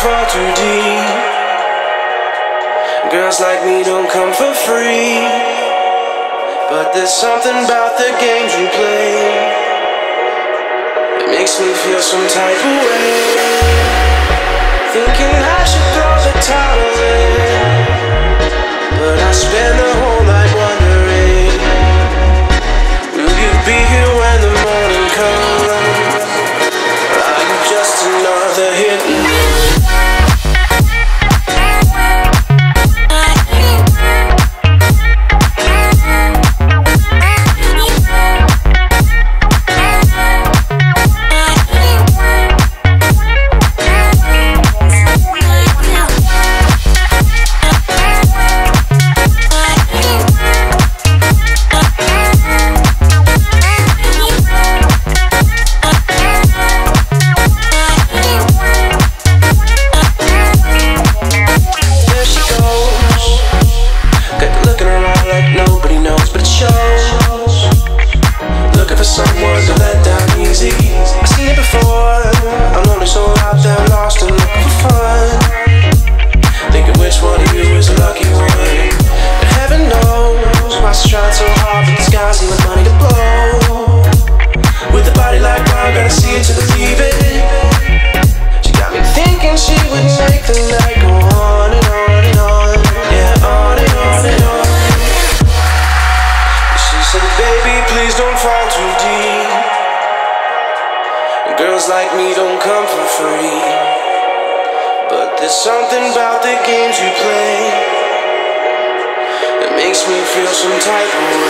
far too deep. Girls like me don't come for free. But there's something about the games you play. It makes me feel some type of way. Thinking I should throw the towel in. But I spend the Girls like me don't come for free. But there's something about the games you play that makes me feel some type of way.